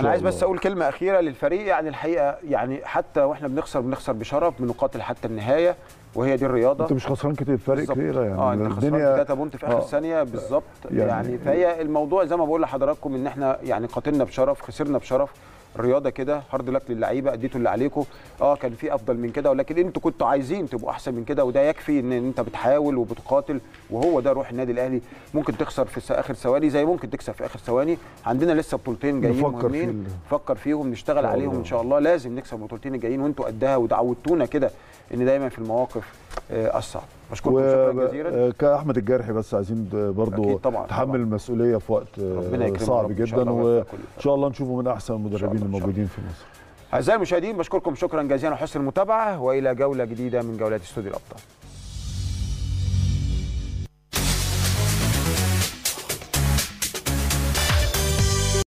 أنا عايز بس أقول كلمة أخيرة للفريق يعني الحقيقة يعني حتى وإحنا بنخسر بنخسر بشرف بنقاتل حتى النهاية. وهي دي الرياضة. انت مش خسران كتير فرق. كبيره يعني. آه انت خسران 3 بونت في آخر آه. ثانية بالظبط. يعني- يعني, فهي الموضوع زي ما بقول لحضراتكم إن إحنا يعني قاتلنا بشرف خسرنا بشرف. الرياضه كده هارد لك للعيبة اديتوا اللي عليكم. آه كان في أفضل من كده ولكن أنتوا كنتوا عايزين تبقوا أحسن من كده وده يكفي إن أنت بتحاول وبتقاتل وهو ده روح النادي الأهلي. ممكن تخسر في آخر ثواني زي ممكن تكسب في آخر ثواني. عندنا لسه بطولتين جايين مهمين. نفكر فيهم نشتغل عليهم. إن شاء الله. لازم نكسب البطولتين الجايين وانتوا قدها ودعوتونا كده إن دايما في المواقف آه، الصعبه بشكركم شكرا جزيلا. وكاحمد الجرحي بس عايزين برضو طبعاً، تحمل طبعاً. المسؤولية في وقت يكرمه صعب جدا. وإن شاء الله نشوفه من أحسن المدربين. الموجودين في مصر. أعزائي المشاهدين بشكركم شكرا جزيلا وحسن المتابعة وإلى جولة جديدة من جولات استوديو الأبطال.